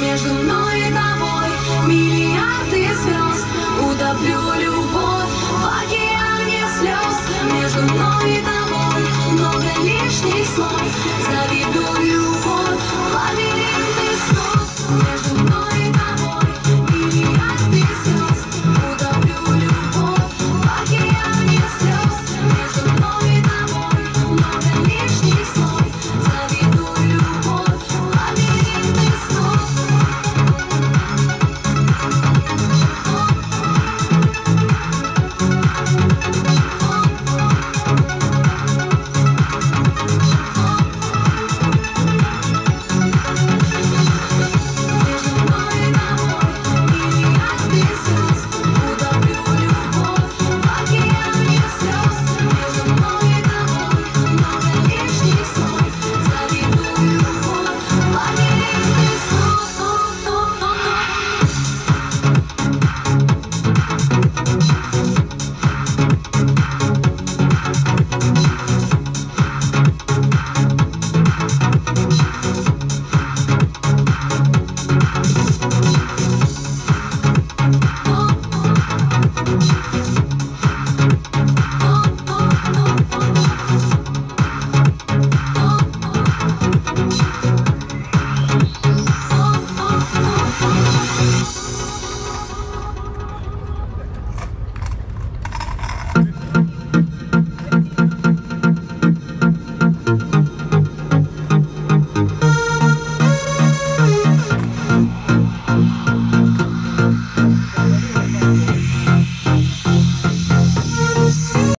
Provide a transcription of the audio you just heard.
между мной и тобой миллиарды звезд. Утоплю любовь в океане слез между мной и тобой много лишних слов.